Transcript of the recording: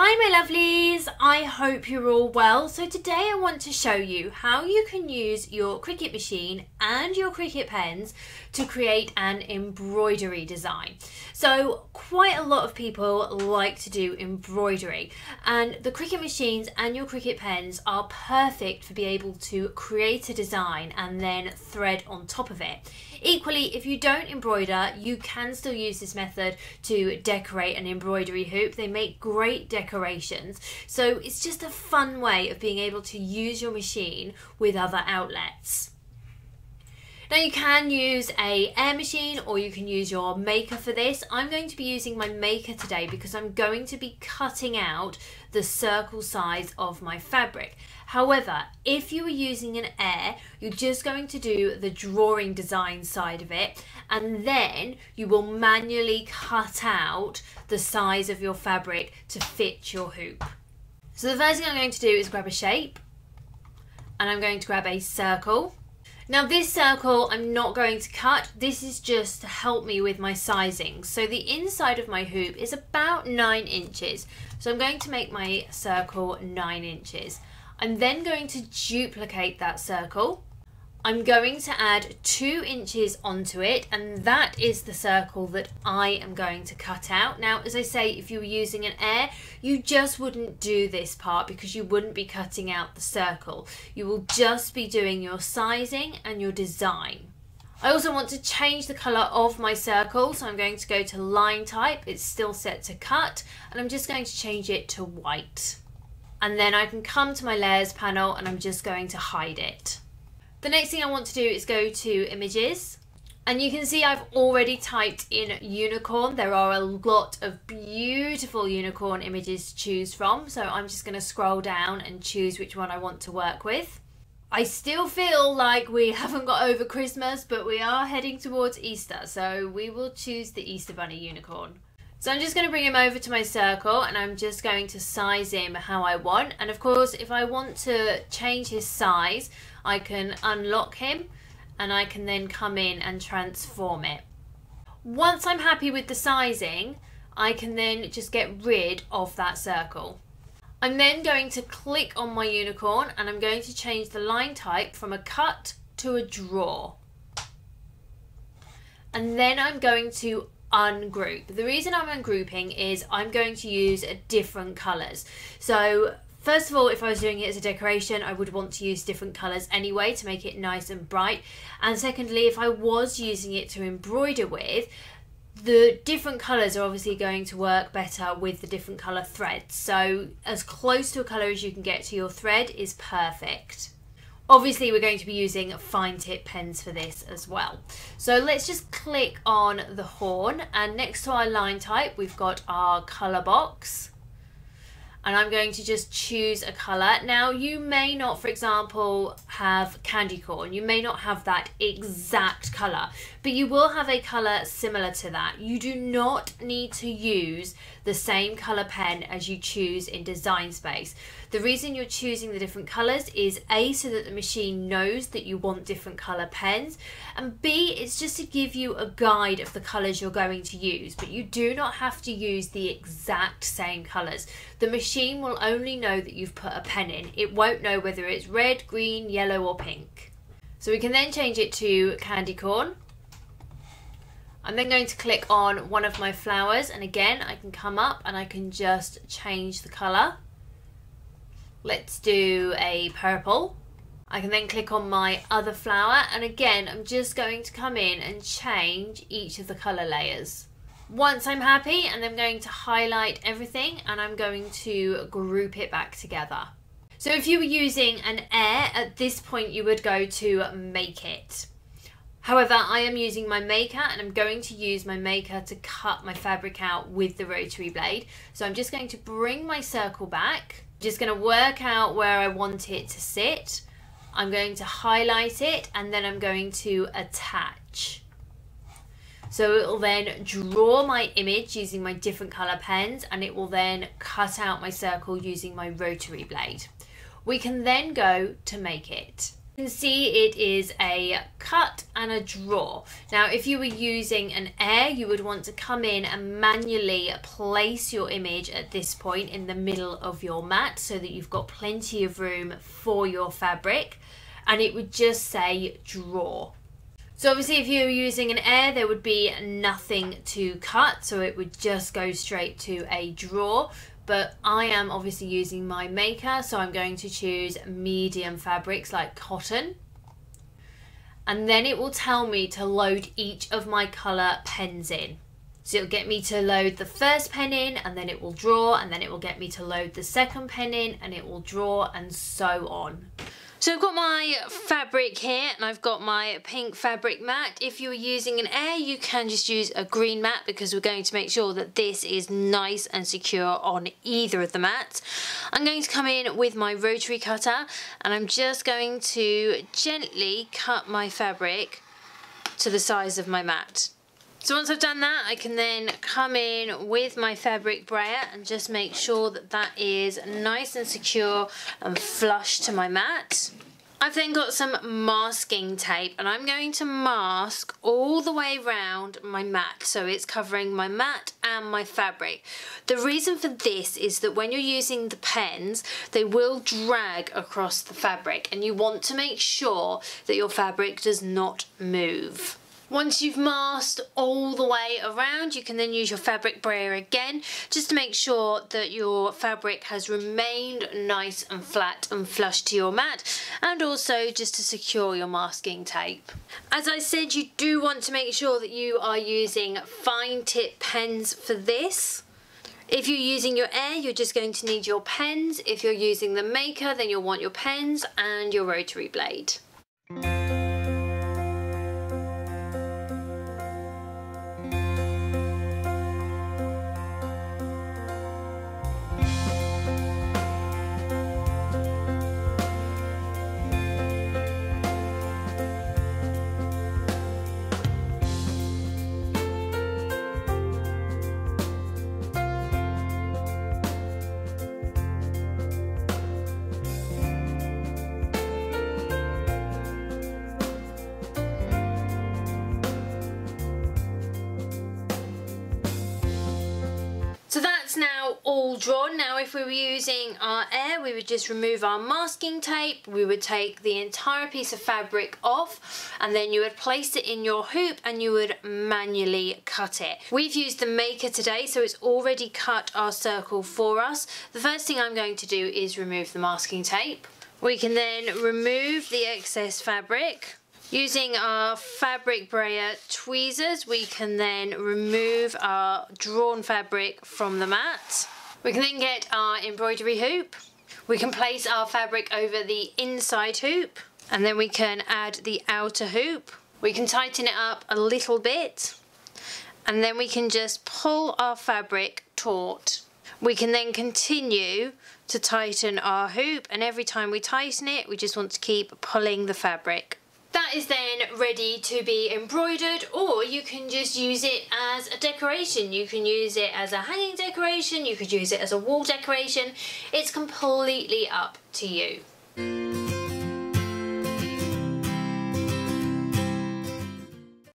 Hi my lovelies, I hope you're all well. So today I want to show you how you can use your Cricut machine and your Cricut pens to create an embroidery design. So quite a lot of people like to do embroidery and the Cricut machines and your Cricut pens are perfect for being able to create a design and then thread on top of it. Equally, if you don't embroider, you can still use this method to decorate an embroidery hoop. They make great decorations. So it's just a fun way of being able to use your machine with other outlets. Now you can use a air machine or you can use your maker for this. I'm going to be using my maker today because I'm going to be cutting out the circle size of my fabric. However, if you are using an air, you're just going to do the drawing design side of it and then you will manually cut out the size of your fabric to fit your hoop. So the first thing I'm going to do is grab a shape and I'm going to grab a circle now this circle I'm not going to cut, this is just to help me with my sizing. So the inside of my hoop is about 9 inches. So I'm going to make my circle 9 inches. I'm then going to duplicate that circle I'm going to add two inches onto it and that is the circle that I am going to cut out. Now, as I say, if you were using an air, you just wouldn't do this part because you wouldn't be cutting out the circle. You will just be doing your sizing and your design. I also want to change the colour of my circle, so I'm going to go to line type, it's still set to cut, and I'm just going to change it to white. And then I can come to my layers panel and I'm just going to hide it. The next thing I want to do is go to images. And you can see I've already typed in unicorn. There are a lot of beautiful unicorn images to choose from. So I'm just going to scroll down and choose which one I want to work with. I still feel like we haven't got over Christmas, but we are heading towards Easter. So we will choose the Easter Bunny unicorn. So I'm just going to bring him over to my circle and I'm just going to size him how I want. And of course, if I want to change his size, I can unlock him and I can then come in and transform it. Once I'm happy with the sizing, I can then just get rid of that circle. I'm then going to click on my unicorn and I'm going to change the line type from a cut to a draw. And then I'm going to ungroup. The reason I'm ungrouping is I'm going to use different colours. So First of all, if I was doing it as a decoration, I would want to use different colours anyway to make it nice and bright. And secondly, if I was using it to embroider with, the different colours are obviously going to work better with the different colour threads. So as close to a colour as you can get to your thread is perfect. Obviously, we're going to be using fine tip pens for this as well. So let's just click on the horn and next to our line type, we've got our colour box and I'm going to just choose a colour. Now you may not, for example, have candy corn. You may not have that exact colour, but you will have a colour similar to that. You do not need to use the same colour pen as you choose in Design Space. The reason you're choosing the different colours is A, so that the machine knows that you want different colour pens, and B, it's just to give you a guide of the colours you're going to use, but you do not have to use the exact same colours. The machine will only know that you've put a pen in. It won't know whether it's red, green, yellow or pink. So we can then change it to candy corn. I'm then going to click on one of my flowers and again I can come up and I can just change the colour. Let's do a purple. I can then click on my other flower and again I'm just going to come in and change each of the colour layers. Once I'm happy and I'm going to highlight everything and I'm going to group it back together. So if you were using an air at this point you would go to make it. However, I am using my maker and I'm going to use my maker to cut my fabric out with the rotary blade. So I'm just going to bring my circle back, just going to work out where I want it to sit. I'm going to highlight it and then I'm going to attach. So it will then draw my image using my different colour pens and it will then cut out my circle using my rotary blade. We can then go to make it. You can see it is a cut and a draw. Now if you were using an air you would want to come in and manually place your image at this point in the middle of your mat so that you've got plenty of room for your fabric and it would just say draw. So obviously if you were using an air there would be nothing to cut so it would just go straight to a draw but I am obviously using my maker so I'm going to choose medium fabrics like cotton and then it will tell me to load each of my colour pens in. So it'll get me to load the first pen in and then it will draw and then it will get me to load the second pen in and it will draw and so on. So I've got my fabric here and I've got my pink fabric mat. If you're using an air, you can just use a green mat because we're going to make sure that this is nice and secure on either of the mats. I'm going to come in with my rotary cutter and I'm just going to gently cut my fabric to the size of my mat. So once I've done that, I can then come in with my fabric brayer and just make sure that that is nice and secure and flush to my mat. I've then got some masking tape and I'm going to mask all the way around my mat so it's covering my mat and my fabric. The reason for this is that when you're using the pens they will drag across the fabric and you want to make sure that your fabric does not move. Once you've masked all the way around, you can then use your fabric brayer again, just to make sure that your fabric has remained nice and flat and flush to your mat, and also just to secure your masking tape. As I said, you do want to make sure that you are using fine tip pens for this. If you're using your air, you're just going to need your pens. If you're using the maker, then you'll want your pens and your rotary blade. Drawn. Now if we were using our air, we would just remove our masking tape, we would take the entire piece of fabric off, and then you would place it in your hoop and you would manually cut it. We've used the maker today, so it's already cut our circle for us. The first thing I'm going to do is remove the masking tape. We can then remove the excess fabric Using our fabric brayer tweezers, we can then remove our drawn fabric from the mat. We can then get our embroidery hoop. We can place our fabric over the inside hoop and then we can add the outer hoop. We can tighten it up a little bit and then we can just pull our fabric taut. We can then continue to tighten our hoop and every time we tighten it we just want to keep pulling the fabric. That is then ready to be embroidered or you can just use it as a decoration. You can use it as a hanging decoration, you could use it as a wall decoration. It's completely up to you.